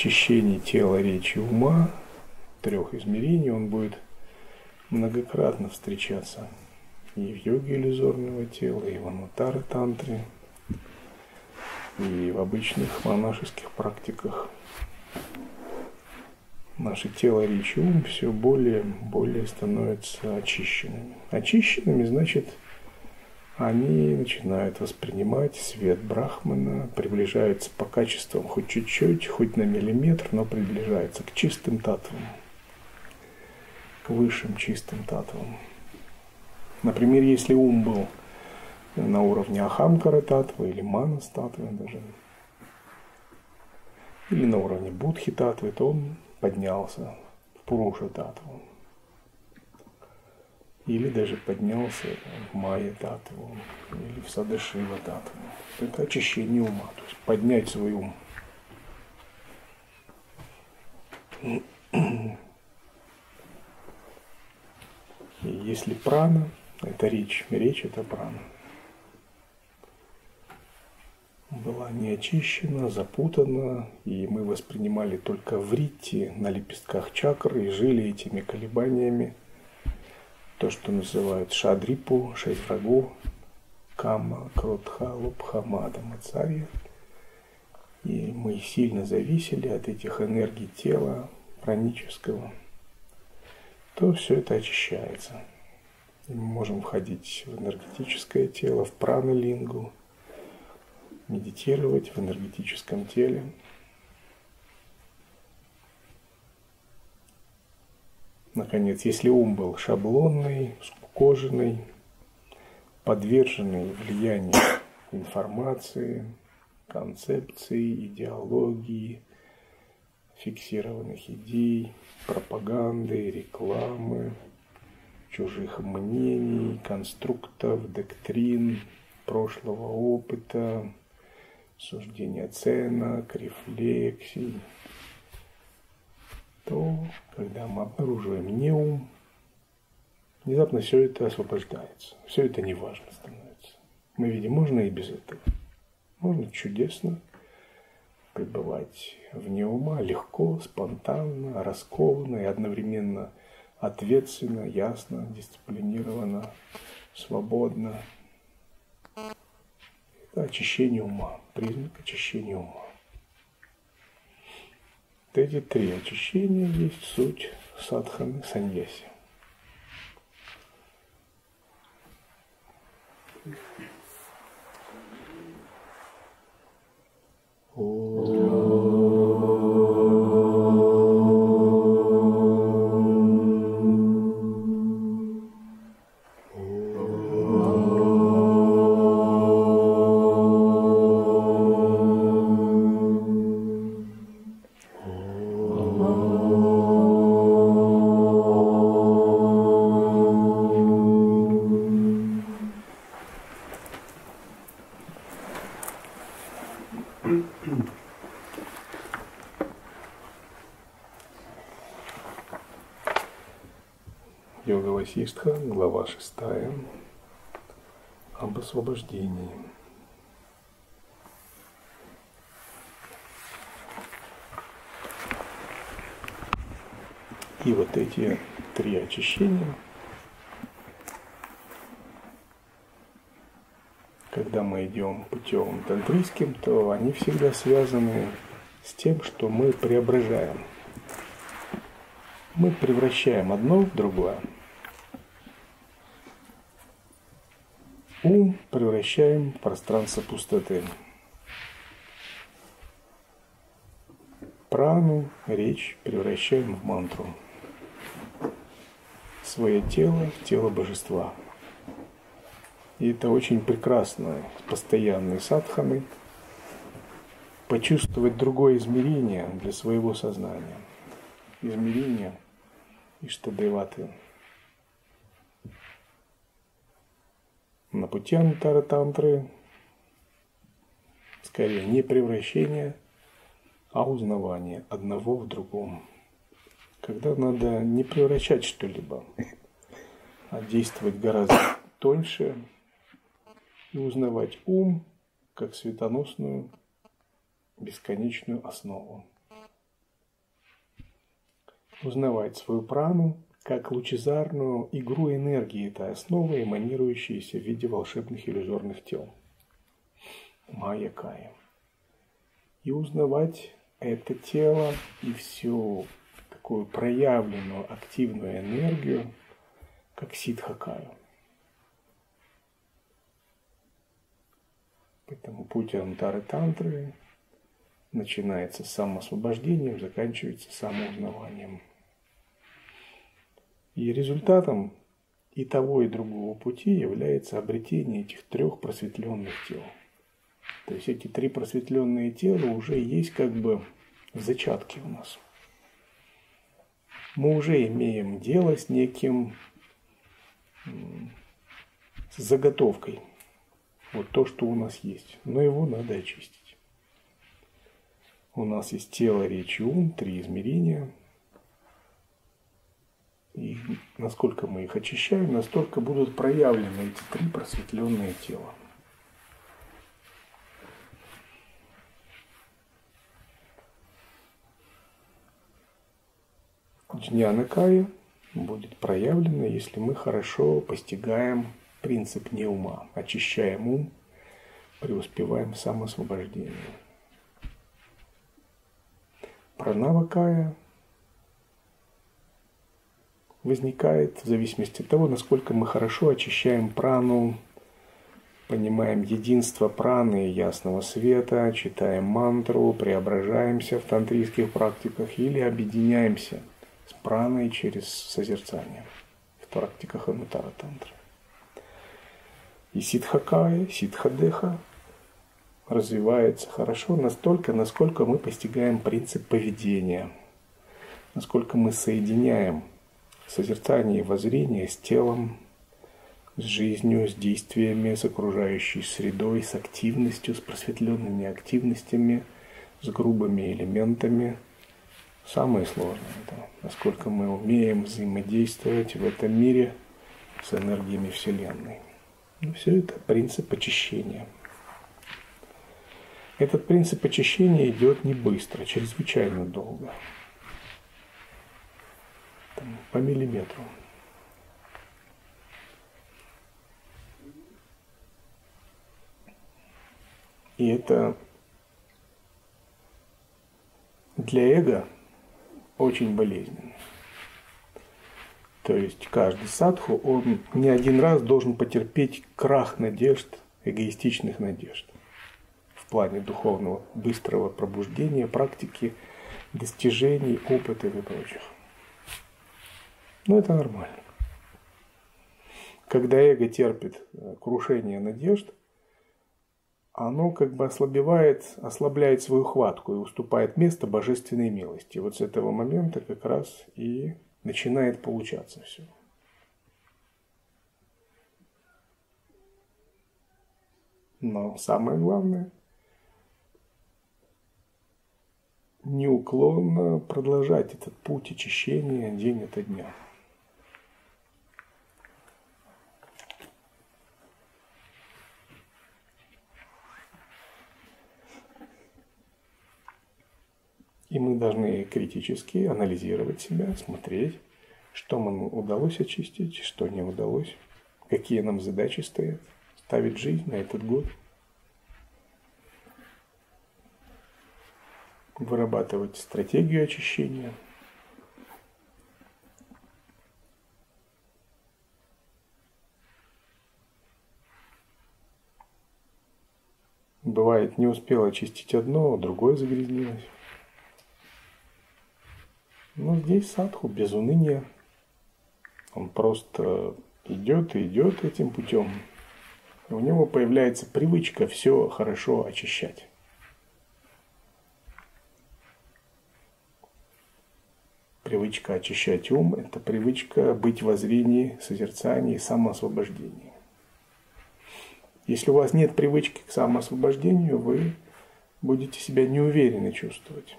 очищения тела, речи, ума, трех измерений, он будет многократно встречаться и в йоге иллюзорного тела, и в анутары тантре, и в обычных монашеских практиках. Наше тело, речь ум все более более становятся очищенными. Очищенными значит – они начинают воспринимать свет Брахмана, приближаются по качествам хоть чуть-чуть, хоть на миллиметр, но приближаются к чистым татвам, к высшим чистым татвам. Например, если ум был на уровне Ахамкара татвы или Манас татвы даже, или на уровне Будхи татвы, то он поднялся в Пуруша татву или даже поднялся в мае татву, или в садышива татву. Это очищение ума, то есть поднять свой ум. И если прана, это речь, речь это прана, была не очищена, запутана, и мы воспринимали только вритти на лепестках чакры и жили этими колебаниями – то, что называют шадрипу, врагов, кама, кротха, лупха, мада, мацарья. И мы сильно зависели от этих энергий тела пранического, то все это очищается. И мы можем входить в энергетическое тело, в пранолингу, медитировать в энергетическом теле – Наконец, если ум был шаблонный, скукоженный, подвержены влиянию информации, концепций, идеологии, фиксированных идей, пропаганды, рекламы, чужих мнений, конструктов, доктрин, прошлого опыта, суждения оценок, рефлексий, то когда мы обнаруживаем не ум, внезапно все это освобождается. Все это не важно становится. Мы видим, можно и без этого. Можно чудесно пребывать вне ума легко, спонтанно, раскованно и одновременно ответственно, ясно, дисциплинированно, свободно. Это очищение ума, признак очищения ума. Эти три очищения есть суть садханы саньяси. Васистха, глава 6, об освобождении. И вот эти три очищения, когда мы идем путем тантрийским, то они всегда связаны с тем, что мы преображаем. Мы превращаем одно в другое – Ум превращаем в пространство пустоты. Прану, речь превращаем в мантру. Свое тело в тело божества. И это очень прекрасно с постоянной садханой почувствовать другое измерение для своего сознания. Измерение Иштадеваты. На пути Антара Тантры скорее не превращение, а узнавание одного в другом. Когда надо не превращать что-либо, а действовать гораздо тоньше и узнавать ум как светоносную бесконечную основу. Узнавать свою прану как лучезарную игру энергии этой основы, эманирующейся в виде волшебных иллюзорных тел. Майя Кая. И узнавать это тело и всю такую проявленную активную энергию, как ситхакаю. Поэтому путь Антары Тантры начинается с самоосвобождением, заканчивается самоузнаванием – и результатом и того, и другого пути является обретение этих трех просветленных тел. То есть эти три просветленные тела уже есть как бы в зачатке у нас. Мы уже имеем дело с неким с заготовкой. Вот то, что у нас есть. Но его надо очистить. У нас есть тело, речь и ум, три измерения – и насколько мы их очищаем, настолько будут проявлены эти три просветленные тела. Джняна будет проявлена, если мы хорошо постигаем принцип не ума, очищаем ум, преуспеваем в самоосвобождении. Пранава Кая возникает в зависимости от того, насколько мы хорошо очищаем прану, понимаем единство праны и ясного света, читаем мантру, преображаемся в тантрийских практиках или объединяемся с праной через созерцание в практиках Анутара Тантры. И ситхакая, ситхадеха развивается хорошо настолько, насколько мы постигаем принцип поведения, насколько мы соединяем созерцание и воззрение с телом, с жизнью, с действиями, с окружающей средой, с активностью, с просветленными активностями, с грубыми элементами. Самое сложное – это насколько мы умеем взаимодействовать в этом мире с энергиями Вселенной. Ну, все это принцип очищения. Этот принцип очищения идет не быстро, чрезвычайно долго. По миллиметру. И это для эго очень болезненно. То есть каждый садху, он не один раз должен потерпеть крах надежд, эгоистичных надежд в плане духовного быстрого пробуждения, практики, достижений, опыта и прочих. Но это нормально. Когда эго терпит э, крушение надежд, оно как бы ослабевает, ослабляет свою хватку и уступает место божественной милости. Вот с этого момента как раз и начинает получаться все. Но самое главное – неуклонно продолжать этот путь очищения день ото дня. Мы должны критически анализировать себя, смотреть, что нам удалось очистить, что не удалось, какие нам задачи стоят, ставить жизнь на этот год. Вырабатывать стратегию очищения. Бывает, не успел очистить одно, другое загрязнилось. Но здесь садху без уныния. Он просто идет и идет этим путем. И у него появляется привычка все хорошо очищать. Привычка очищать ум – это привычка быть в зрении, созерцании, самоосвобождении. Если у вас нет привычки к самоосвобождению, вы будете себя неуверенно чувствовать.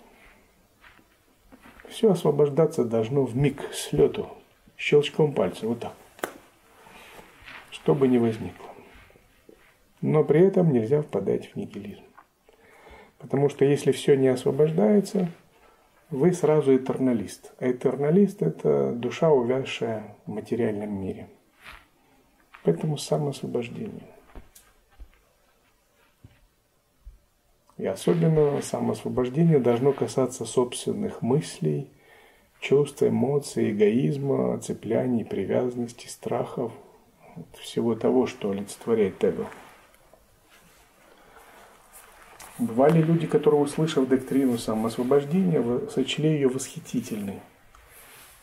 Все освобождаться должно в миг с лету, щелчком пальца, вот так. Что бы ни возникло. Но при этом нельзя впадать в нигилизм. Потому что если все не освобождается, вы сразу этерналист. А этерналист – это душа, увязшая в материальном мире. Поэтому самоосвобождение. И особенно самоосвобождение должно касаться собственных мыслей, чувств, эмоций, эгоизма, цепляний, привязанности, страхов, всего того, что олицетворяет эго. Бывали люди, которые, услышав доктрину самоосвобождения, сочли ее восхитительной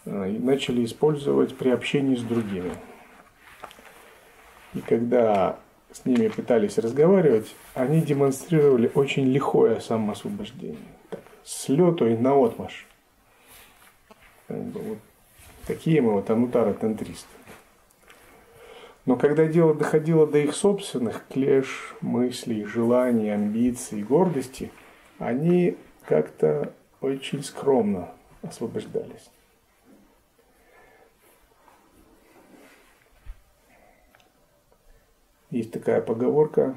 э, и начали использовать при общении с другими. И когда с ними пытались разговаривать, они демонстрировали очень лихое самоосвобождение. Так, с и на отмаш. вот такие мы вот анутара тантристы. Но когда дело доходило до их собственных клеш, мыслей, желаний, амбиций, гордости, они как-то очень скромно освобождались. Есть такая поговорка.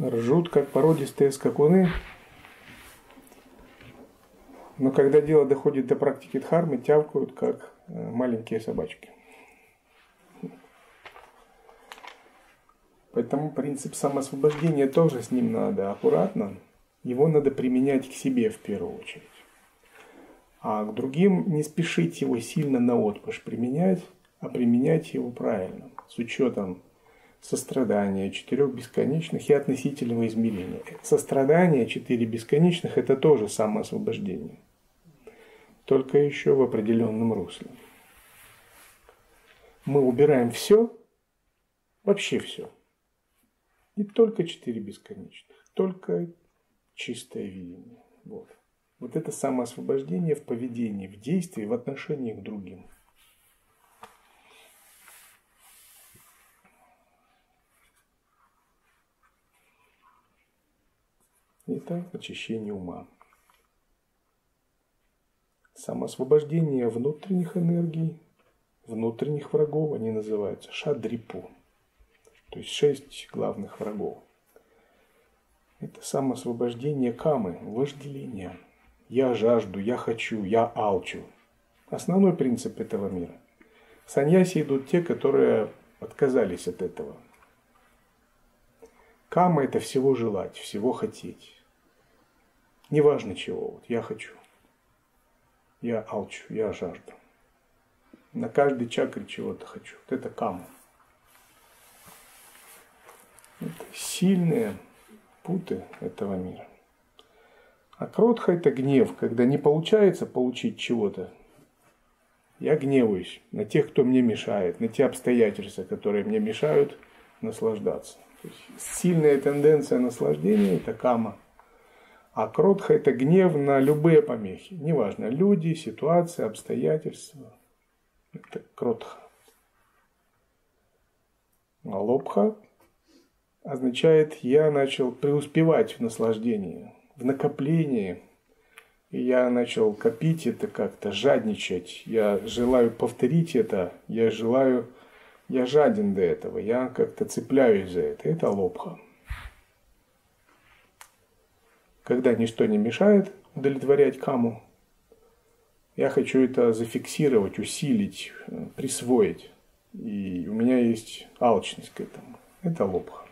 Ржут, как породистые скакуны, но когда дело доходит до практики дхармы, тявкают, как э, маленькие собачки. Поэтому принцип самоосвобождения тоже с ним надо аккуратно. Его надо применять к себе в первую очередь. А к другим не спешить его сильно на отпуск применять, а применять его правильно, с учетом сострадания, четырех бесконечных и относительного измерения. Сострадание, четыре бесконечных – это тоже самоосвобождение. только еще в определенном русле. Мы убираем все, вообще все. И только четыре бесконечных, только чистое видение. Вот. Вот это самоосвобождение в поведении, в действии, в отношении к другим. Это очищение ума. Самоосвобождение внутренних энергий, внутренних врагов, они называются шадрипу. То есть шесть главных врагов. Это самоосвобождение камы, вожделения. Я жажду, я хочу, я алчу. Основной принцип этого мира. В саньясе идут те, которые отказались от этого. Кама – это всего желать, всего хотеть. Неважно чего, вот я хочу. Я алчу, я жажду. На каждой чакре чего-то хочу. Вот это кама. Это сильные путы этого мира. А кротха – это гнев, когда не получается получить чего-то. Я гневаюсь на тех, кто мне мешает, на те обстоятельства, которые мне мешают наслаждаться. Сильная тенденция наслаждения – это кама. А кротха – это гнев на любые помехи. Неважно, люди, ситуации, обстоятельства. Это кротха. А лобха означает, я начал преуспевать в наслаждении, в накоплении. И я начал копить это как-то, жадничать. Я желаю повторить это, я желаю я жаден до этого, я как-то цепляюсь за это. Это лобха. Когда ничто не мешает удовлетворять каму, я хочу это зафиксировать, усилить, присвоить. И у меня есть алчность к этому. Это лобха.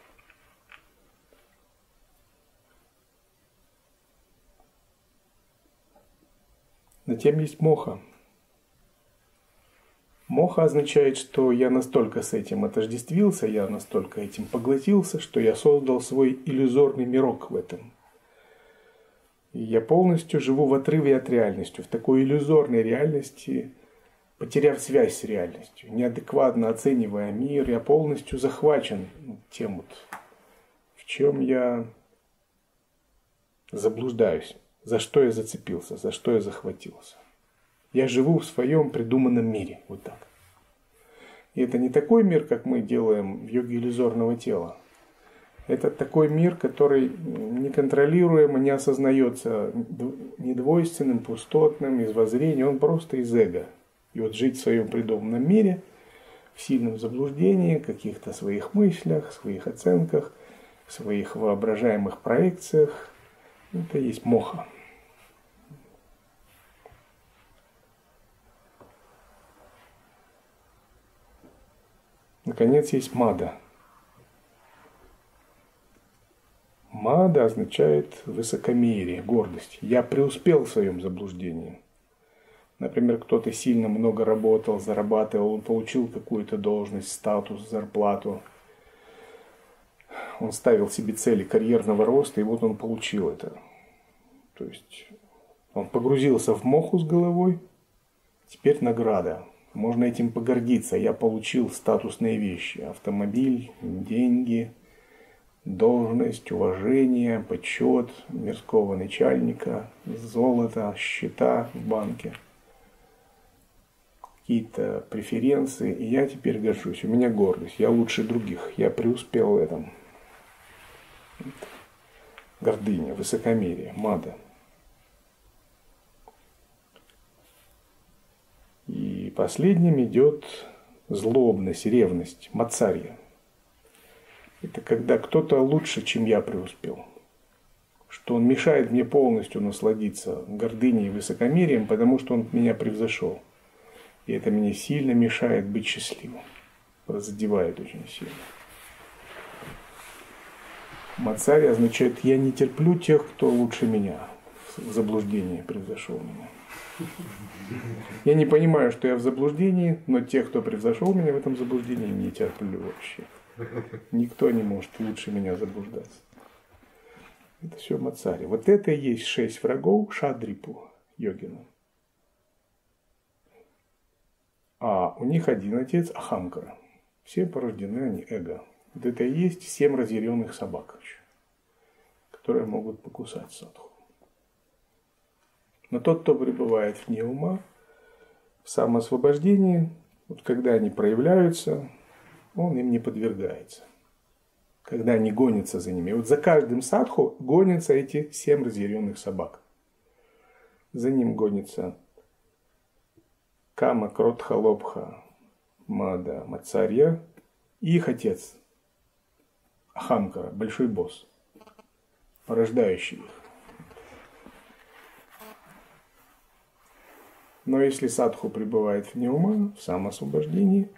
Затем есть моха – Моха означает, что я настолько с этим отождествился, я настолько этим поглотился, что я создал свой иллюзорный мирок в этом. И я полностью живу в отрыве от реальности, в такой иллюзорной реальности, потеряв связь с реальностью, неадекватно оценивая мир, я полностью захвачен тем, вот, в чем я заблуждаюсь, за что я зацепился, за что я захватился. Я живу в своем придуманном мире. Вот так. И это не такой мир, как мы делаем в йоге иллюзорного тела. Это такой мир, который неконтролируемо не осознается недвойственным, пустотным, из воззрения. Он просто из эго. И вот жить в своем придуманном мире, в сильном заблуждении, каких-то своих мыслях, своих оценках, своих воображаемых проекциях, это есть моха. Наконец есть мада. Мада означает высокомерие, гордость. Я преуспел в своем заблуждении. Например, кто-то сильно много работал, зарабатывал, он получил какую-то должность, статус, зарплату. Он ставил себе цели карьерного роста, и вот он получил это. То есть он погрузился в моху с головой, теперь награда. Можно этим погордиться. Я получил статусные вещи. Автомобиль, деньги, должность, уважение, почет мирского начальника, золото, счета в банке, какие-то преференции. И я теперь горжусь. У меня гордость. Я лучше других. Я преуспел в этом. Гордыня, высокомерие, мада – И последним идет злобность, ревность, мацария. Это когда кто-то лучше, чем я преуспел. Что он мешает мне полностью насладиться гордыней и высокомерием, потому что он меня превзошел. И это мне сильно мешает быть счастливым. Задевает очень сильно. Мацария означает, я не терплю тех, кто лучше меня в заблуждении превзошел меня. Я не понимаю, что я в заблуждении, но тех, кто превзошел меня в этом заблуждении, не терплю вообще. Никто не может лучше меня заблуждаться. Это все Мацари. Вот это и есть шесть врагов Шадрипу йогина. у них один отец Ахамкара. Все порождены они эго. Вот это и есть семь разъяренных собак, которые могут покусать садху. Но тот, кто пребывает вне ума, в самоосвобождении, вот когда они проявляются, он им не подвергается. Когда они гонятся за ними. Вот за каждым садху гонятся эти семь разъяренных собак. За ним гонится Кама, Кротха, Лобха, Мада, Мацарья и их отец Ахамкара, большой босс, порождающий их. Но если садху пребывает вне ума, в самоосвобождении,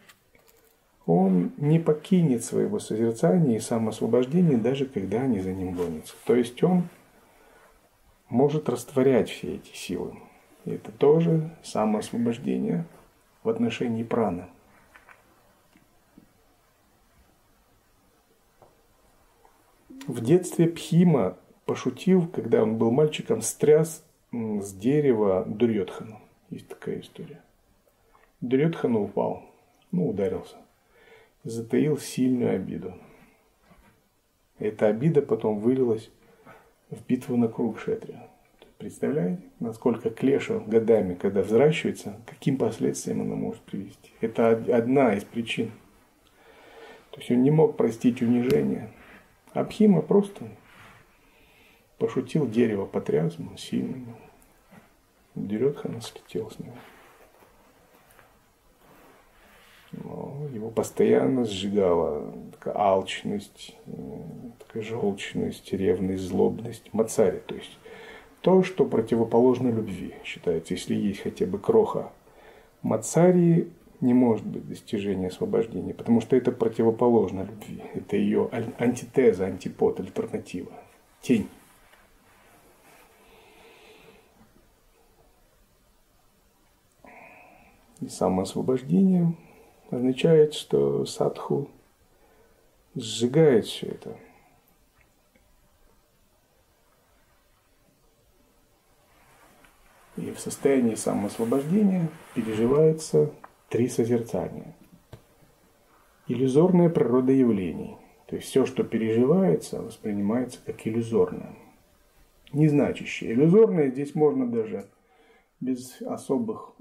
он не покинет своего созерцания и самоосвобождения, даже когда они за ним гонятся. То есть он может растворять все эти силы. И это тоже самоосвобождение в отношении праны. В детстве Пхима пошутил, когда он был мальчиком, стряс с дерева Дурьотхану. Есть такая история. Дурьотхану упал, ну, ударился. Затаил сильную обиду. Эта обида потом вылилась в битву на Курукшетре. Представляете, насколько клеша годами, когда взращивается, каким последствиям она может привести. Это одна из причин. То есть он не мог простить унижение. Абхима просто пошутил, дерево потряс, сильно. Деретхана слетел с него. Но его постоянно сжигала такая алчность, такая желчность, ревность, злобность, мацари. То есть то, что противоположно любви, считается. Если есть хотя бы кроха мацари, не может быть достижения освобождения, потому что это противоположно любви. Это ее антитеза, антипод, альтернатива, тень. И самоосвобождение означает, что садху сжигает все это. И в состоянии самоосвобождения переживается три созерцания. Иллюзорная природа явлений. То есть все, что переживается, воспринимается как иллюзорное. Незначащее. Иллюзорное здесь можно даже без особых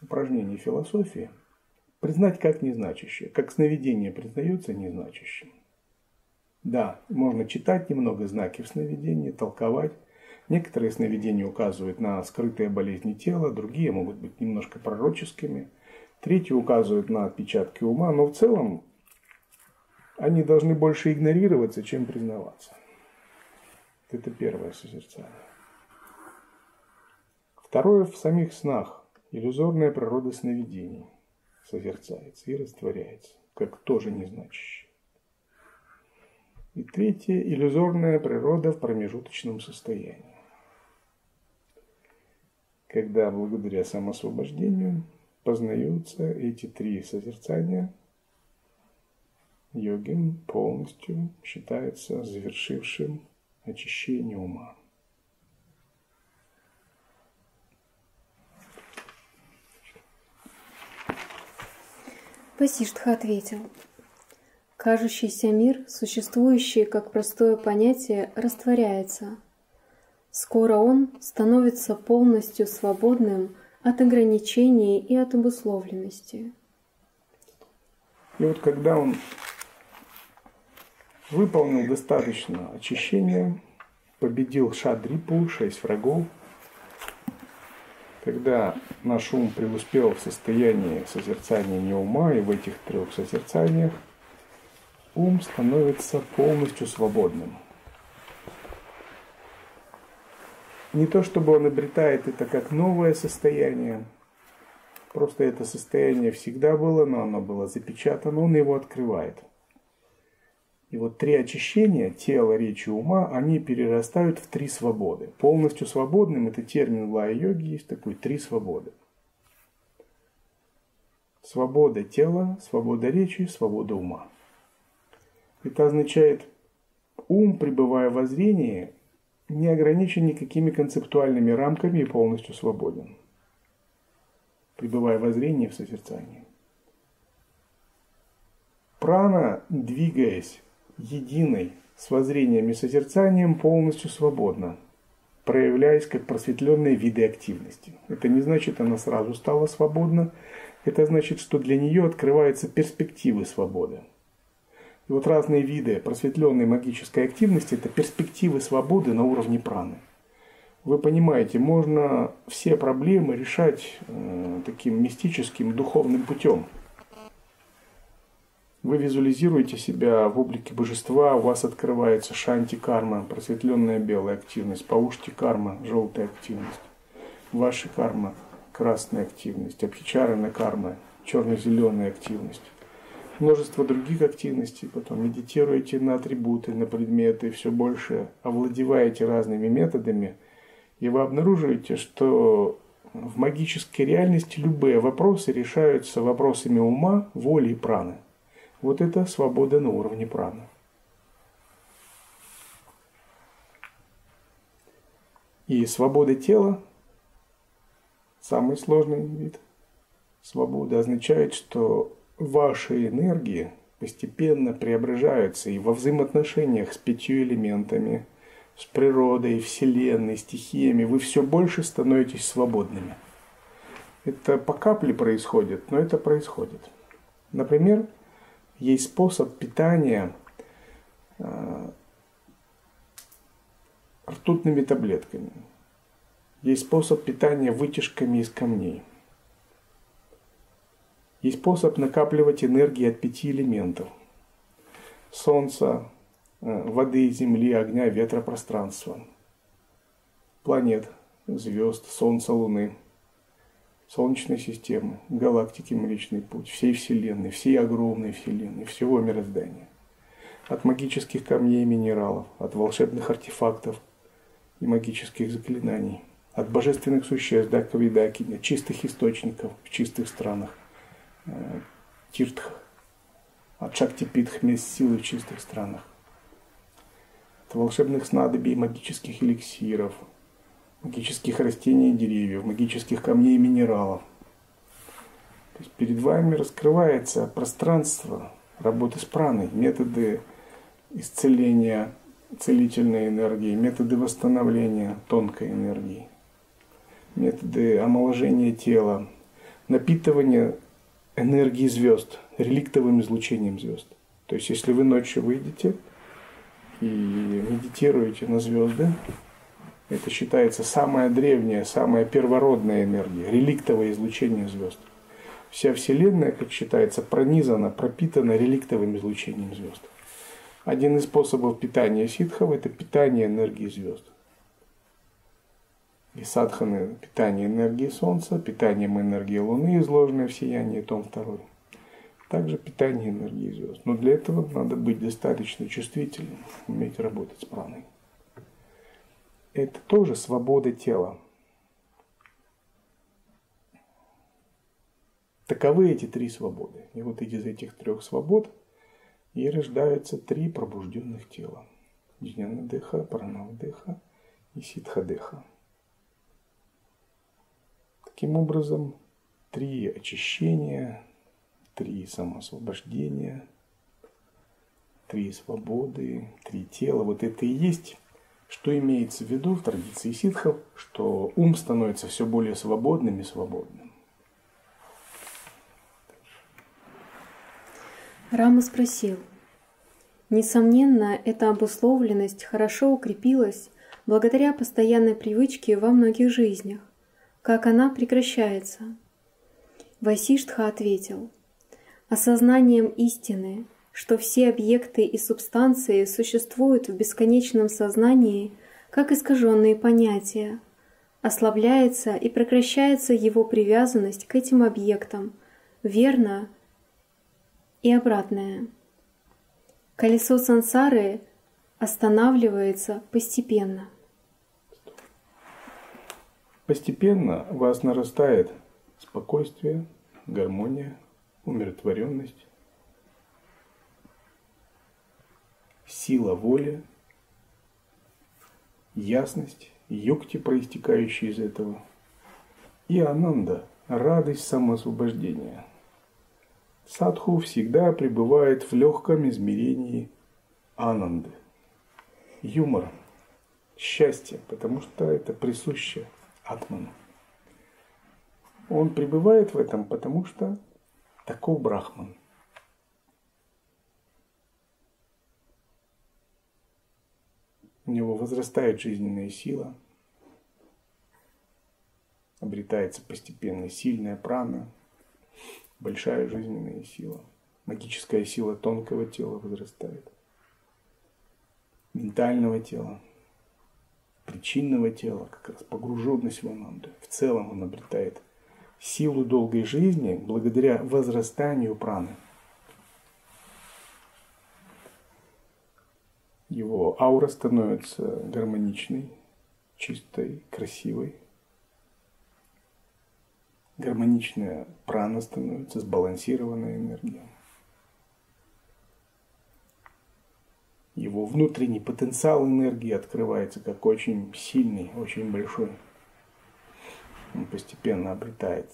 упражнений философии признать как незначащее, как сновидение признается незначащим. Да, можно читать немного знаки в сновидении, толковать. Некоторые сновидения указывают на скрытые болезни тела, другие могут быть немножко пророческими, третьи указывают на отпечатки ума, но в целом они должны больше игнорироваться, чем признаваться. Это первое созерцание. Второе в самих снах. Иллюзорная природа сновидений созерцается и растворяется, как тоже незначащее. И третье – иллюзорная природа в промежуточном состоянии. Когда благодаря самосвобождению познаются эти три созерцания, йогин полностью считается завершившим очищение ума. Васиштха ответил. Кажущийся мир, существующий как простое понятие, растворяется. Скоро он становится полностью свободным от ограничений и от обусловленности. И вот когда он выполнил достаточно очищения, победил Шадрипу, шесть врагов, когда наш ум преуспел в состоянии созерцания не ума, и в этих трех созерцаниях ум становится полностью свободным. Не то чтобы он обретает это как новое состояние, просто это состояние всегда было, но оно было запечатано, он его открывает – и вот три очищения тела, речи, ума, они перерастают в три свободы. Полностью свободным, это термин в лая-йоге, есть такой три свободы. Свобода тела, свобода речи, свобода ума. Это означает, ум, пребывая в зрении, не ограничен никакими концептуальными рамками и полностью свободен. пребывая в зрении, в созерцании. Прана, двигаясь единой с воззрением и созерцанием, полностью свободна, проявляясь как просветленные виды активности. Это не значит, она сразу стала свободна, это значит, что для нее открываются перспективы свободы. И вот разные виды просветленной магической активности – это перспективы свободы на уровне праны. Вы понимаете, можно все проблемы решать э, таким мистическим духовным путем. Вы визуализируете себя в облике божества, у вас открывается шанти карма, просветленная белая активность, паушти карма, желтая активность, ваша карма, красная активность, абхичарана карма, черно-зеленая активность множество других активностей, потом медитируете на атрибуты, на предметы, все больше овладеваете разными методами, и вы обнаруживаете, что в магической реальности любые вопросы решаются вопросами ума, воли и праны. Вот это свобода на уровне праны. И свобода тела, самый сложный вид свободы, означает, что ваши энергии постепенно преображаются и во взаимоотношениях с пятью элементами, с природой, вселенной, стихиями, вы все больше становитесь свободными. Это по капле происходит, но это происходит. Например, есть способ питания э, ртутными таблетками. Есть способ питания вытяжками из камней – есть способ накапливать энергии от пяти элементов. Солнца, э, воды, земли, огня, ветра, пространства. Планет, звезд, Солнца, Луны, Солнечной системы, галактики Млечный Путь, всей Вселенной, всей огромной Вселенной, всего мироздания. От магических камней и минералов, от волшебных артефактов и магических заклинаний, от божественных существ, Дакови Дакиня, чистых источников в чистых странах – Тиртх, от Шактипитх, мест силы в чистых странах. От волшебных снадобий, магических эликсиров, магических растений и деревьев, магических камней и минералов. То есть перед вами раскрывается пространство работы с праной, методы исцеления целительной энергии, методы восстановления тонкой энергии, методы омоложения тела, напитывания энергии звезд, реликтовым излучением звезд. То есть, если вы ночью выйдете и медитируете на звезды, это считается самая древняя, самая первородная энергия, реликтовое излучение звезд. Вся Вселенная, как считается, пронизана, пропитана реликтовым излучением звезд. Один из способов питания ситхов – это питание энергии звезд и садханы – питание энергии Солнца, питанием энергии Луны, изложенное в сиянии, том 2. Также питание энергии звезд. Но для этого надо быть достаточно чувствительным, уметь работать с праной. Это тоже свобода тела. Таковы эти три свободы. И вот из этих трех свобод и рождаются три пробужденных тела. Джнана-деха, Пранав-деха и Ситха-деха. Таким образом, три очищения, три самоосвобождения, три свободы, три тела. Вот это и есть, что имеется в виду в традиции ситхов, что ум становится все более свободным и свободным. Рама спросил, Несомненно, эта обусловленность хорошо укрепилась благодаря постоянной привычке во многих жизнях как она прекращается. Васиштха ответил, осознанием истины, что все объекты и субстанции существуют в бесконечном сознании, как искаженные понятия, ослабляется и прекращается его привязанность к этим объектам, верно и обратное. Колесо сансары останавливается постепенно – Постепенно у вас нарастает спокойствие, гармония, умиротворенность, сила воли, ясность, юкти, проистекающие из этого, и ананда, радость самоосвобождения. Садху всегда пребывает в легком измерении ананды. Юмор, счастье, потому что это присуще атману. Он пребывает в этом, потому что таков брахман. У него возрастает жизненная сила, обретается постепенно сильная прана, большая жизненная сила. Магическая сила тонкого тела возрастает, ментального тела, причинного тела, как раз погруженность в ананду. В целом он обретает силу долгой жизни благодаря возрастанию праны. Его аура становится гармоничной, чистой, красивой. Гармоничная прана становится сбалансированной энергией. Его внутренний потенциал энергии открывается как очень сильный, очень большой он постепенно обретает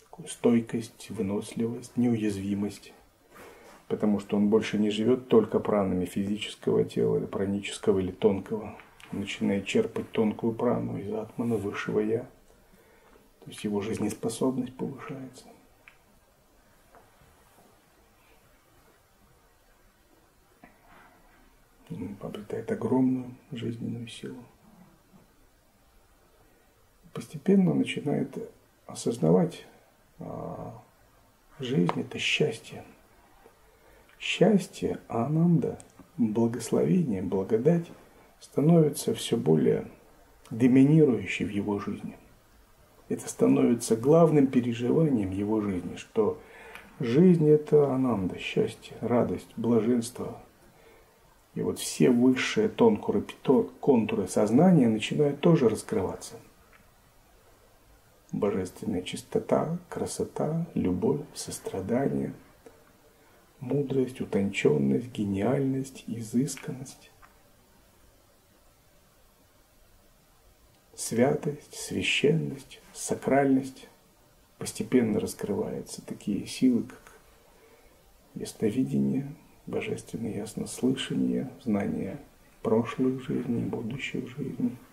такую стойкость, выносливость, неуязвимость, потому что он больше не живет только пранами физического тела, или пранического, или тонкого. Он начинает черпать тонкую прану из атмана, высшего я. То есть его жизнеспособность повышается. Он обретает огромную жизненную силу постепенно начинает осознавать а, жизнь это счастье. Счастье, ананда, благословение, благодать становится все более доминирующей в его жизни. Это становится главным переживанием его жизни, что жизнь – это ананда, счастье, радость, блаженство. И вот все высшие тонкуры, контуры сознания начинают тоже раскрываться – божественная чистота, красота, любовь, сострадание, мудрость, утонченность, гениальность, изысканность, святость, священность, сакральность. Постепенно раскрываются такие силы, как ясновидение, божественное яснослышание, знание прошлых жизней, будущих жизней –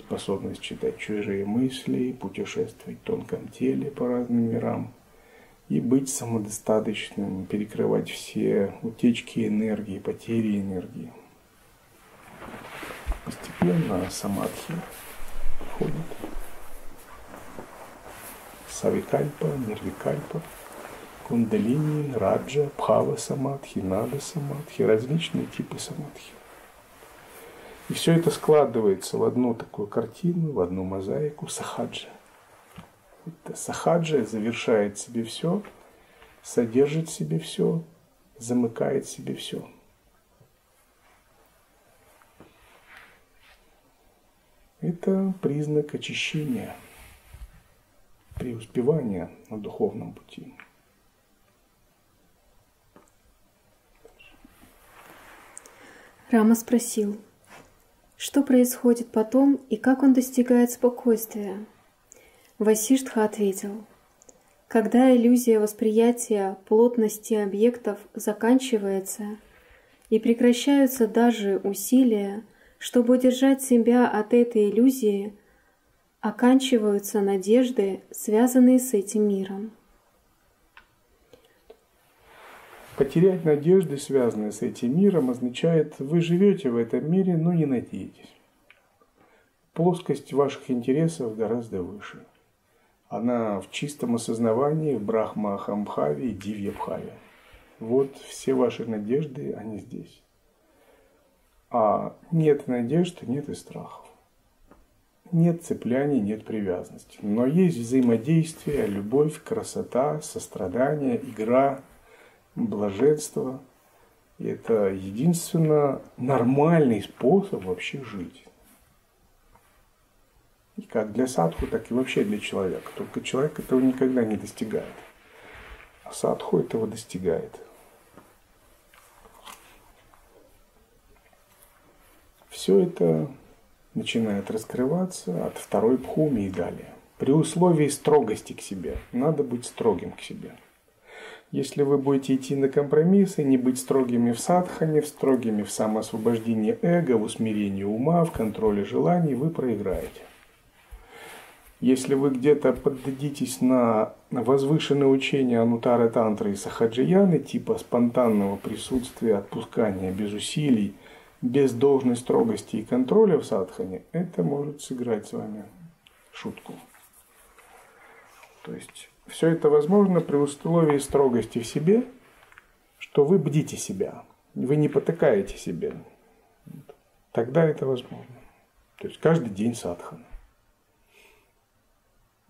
способность читать чужие мысли, путешествовать в тонком теле по разным мирам и быть самодостаточным, перекрывать все утечки энергии, потери энергии. Постепенно самадхи входит. Савикальпа, нервикальпа, кундалини, раджа, бхава самадхи, нада самадхи, различные типы самадхи. И все это складывается в одну такую картину, в одну мозаику сахаджа. Это сахаджа завершает себе все, содержит себе все, замыкает себе все. Это признак очищения, преуспевания на духовном пути. Рама спросил, что происходит потом и как он достигает спокойствия? Васиштха ответил, когда иллюзия восприятия плотности объектов заканчивается и прекращаются даже усилия, чтобы удержать себя от этой иллюзии, оканчиваются надежды, связанные с этим миром. Потерять надежды, связанные с этим миром, означает, вы живете в этом мире, но не надеетесь. Плоскость ваших интересов гораздо выше. Она в чистом осознавании в Брахма Ахамбхаве и Дивьябхаве. Вот все ваши надежды, они здесь. А нет надежд, нет и страхов. Нет цепляний, нет привязанности. Но есть взаимодействие, любовь, красота, сострадание, игра, блаженство. И это единственно нормальный способ вообще жить. И как для садху, так и вообще для человека. Только человек этого никогда не достигает. А садху этого достигает. Все это начинает раскрываться от второй пхуми и далее. При условии строгости к себе. Надо быть строгим к себе. Если вы будете идти на компромиссы, не быть строгими в садхане, строгими в самоосвобождении эго, в усмирении ума, в контроле желаний, вы проиграете. Если вы где-то поддадитесь на возвышенное учение Анутары Тантры и Сахаджияны, типа спонтанного присутствия, отпускания без усилий, без должной строгости и контроля в садхане, это может сыграть с вами шутку. То есть все это возможно при условии строгости в себе, что вы бдите себя, вы не потыкаете себе. Тогда это возможно. То есть каждый день садхана.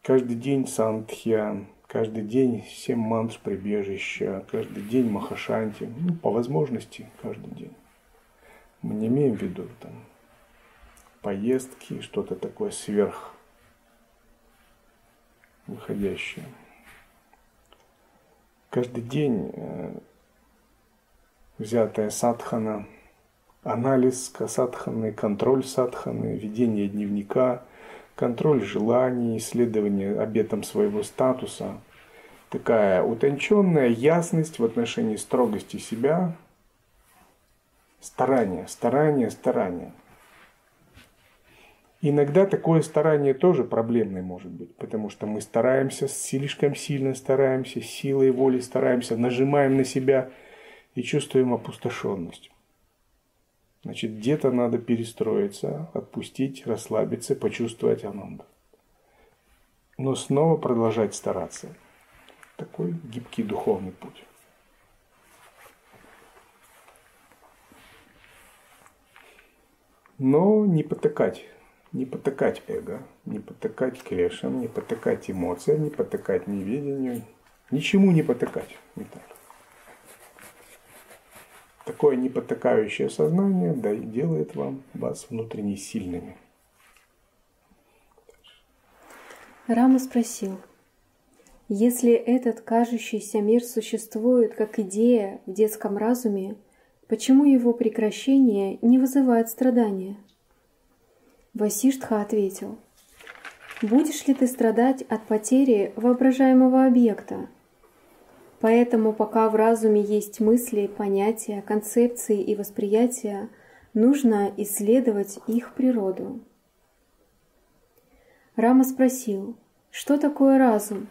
Каждый день сантхья, каждый день семь мантр прибежища, каждый день махашанти. Ну, по возможности каждый день. Мы не имеем в виду там поездки, что-то такое сверх выходящее каждый день э, взятая садхана, анализ садханы, контроль садханы, ведение дневника, контроль желаний, исследование обетом своего статуса, такая утонченная ясность в отношении строгости себя, старание, старание, старание – Иногда такое старание тоже проблемное может быть, потому что мы стараемся, слишком сильно стараемся, силой воли стараемся, нажимаем на себя и чувствуем опустошенность. Значит, где-то надо перестроиться, отпустить, расслабиться, почувствовать ананду. Но снова продолжать стараться. Такой гибкий духовный путь. Но не потыкать не потыкать эго, не потыкать клешам, не потыкать эмоциям, не потыкать неведению, ничему не потыкать. Не так. Такое непотыкающее сознание да, делает вам, вас внутренне сильными. Рама спросил, если этот кажущийся мир существует как идея в детском разуме, почему его прекращение не вызывает страдания? Васиштха ответил, «Будешь ли ты страдать от потери воображаемого объекта? Поэтому пока в разуме есть мысли, понятия, концепции и восприятия, нужно исследовать их природу». Рама спросил, что такое разум,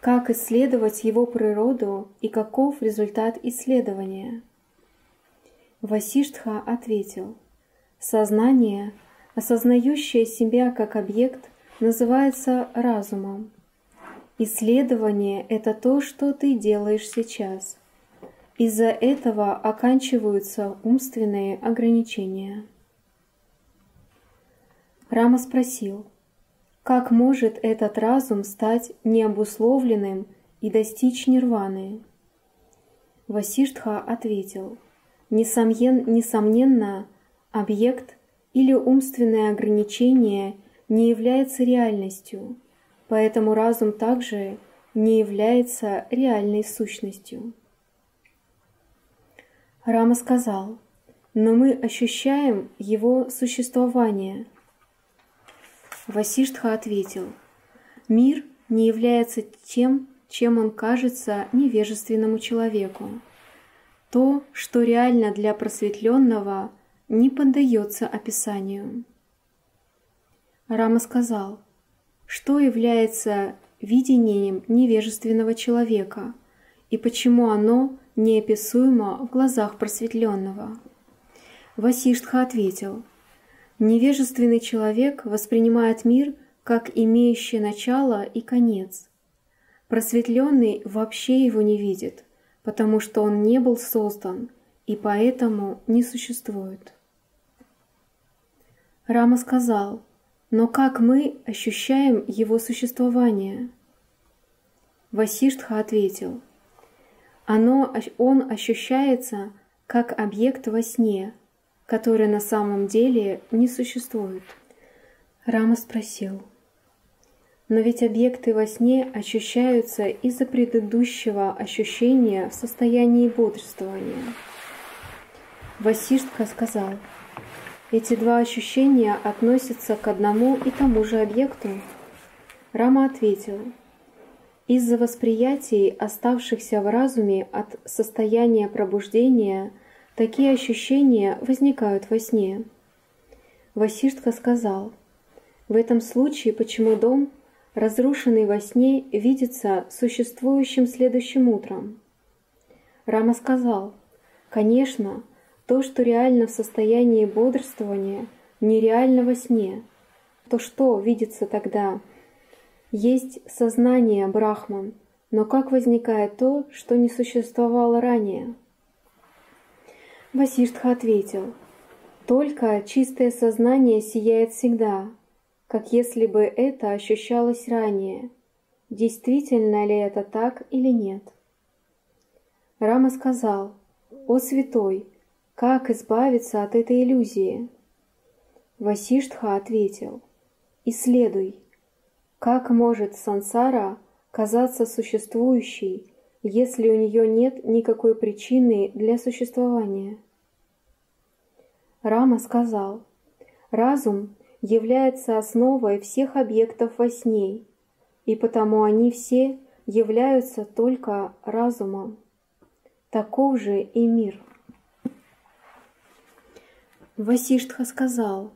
как исследовать его природу и каков результат исследования. Васиштха ответил, сознание – осознающее себя как объект, называется разумом. Исследование – это то, что ты делаешь сейчас. Из-за этого оканчиваются умственные ограничения. Рама спросил, как может этот разум стать необусловленным и достичь нирваны? Васиштха ответил, несомненно, объект или умственное ограничение не является реальностью, поэтому разум также не является реальной сущностью. Рама сказал, но мы ощущаем его существование. Васиштха ответил, мир не является тем, чем он кажется невежественному человеку. То, что реально для просветленного – не поддается описанию. Рама сказал, что является видением невежественного человека и почему оно неописуемо в глазах просветленного. Васиштха ответил, невежественный человек воспринимает мир как имеющий начало и конец. Просветленный вообще его не видит, потому что он не был создан и поэтому не существует. Рама сказал, но как мы ощущаем его существование? Васиштха ответил, оно, он ощущается как объект во сне, который на самом деле не существует. Рама спросил, но ведь объекты во сне ощущаются из-за предыдущего ощущения в состоянии бодрствования. Васиштха сказал – эти два ощущения относятся к одному и тому же объекту. Рама ответил, из-за восприятий, оставшихся в разуме от состояния пробуждения, такие ощущения возникают во сне. Васиштха сказал, в этом случае почему дом, разрушенный во сне, видится существующим следующим утром? Рама сказал, конечно, то, что реально в состоянии бодрствования, нереально во сне. То, что видится тогда, есть сознание Брахман, но как возникает то, что не существовало ранее? Васиштха ответил, только чистое сознание сияет всегда, как если бы это ощущалось ранее. Действительно ли это так или нет? Рама сказал, «О святой, как избавиться от этой иллюзии?» Васиштха ответил, «Исследуй, как может сансара казаться существующей, если у нее нет никакой причины для существования?» Рама сказал, «Разум является основой всех объектов во сне, и потому они все являются только разумом. Таков же и мир». Васиштха сказал,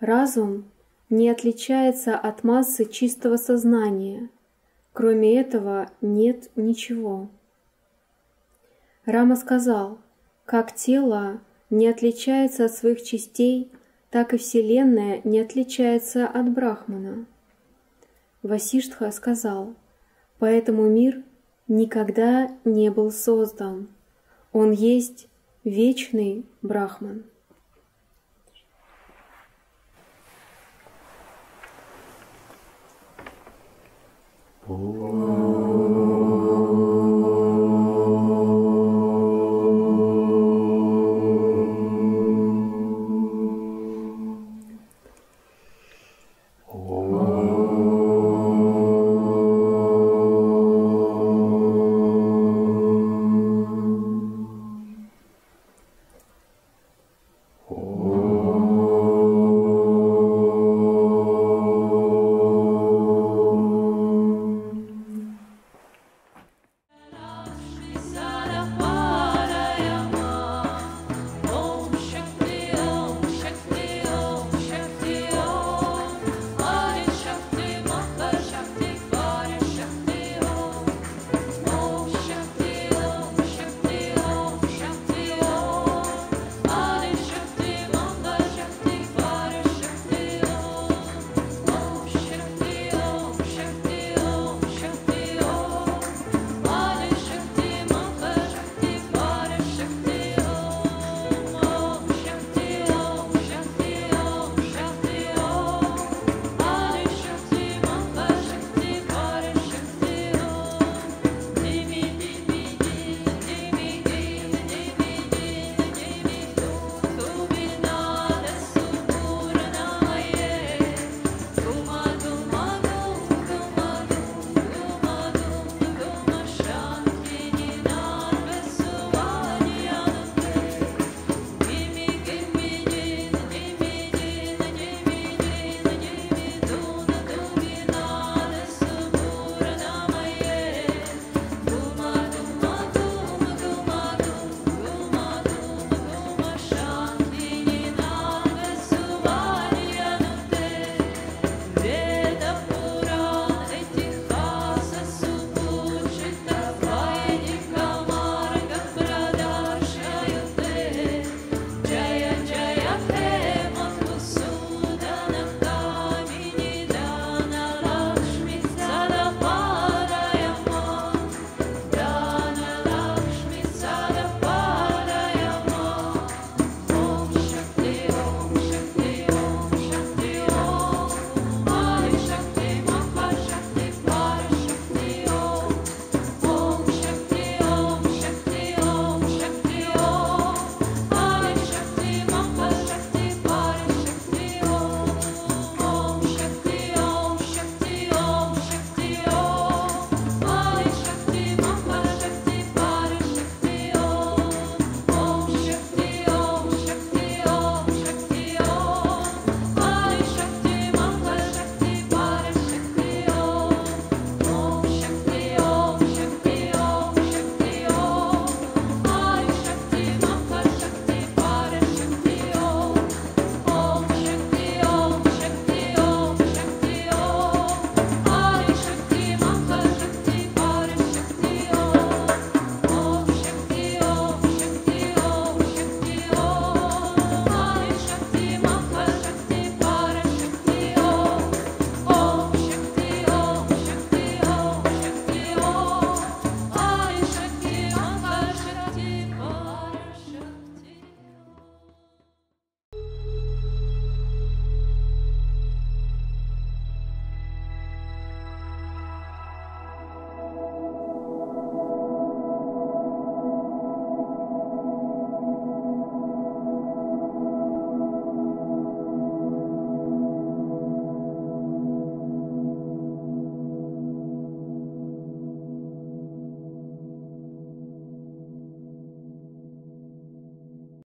Разум не отличается от массы чистого сознания. Кроме этого нет ничего. Рама сказал, как тело не отличается от своих частей, так и Вселенная не отличается от Брахмана. Васиштха сказал, поэтому мир никогда не был создан. Он есть вечный Брахман. Oh.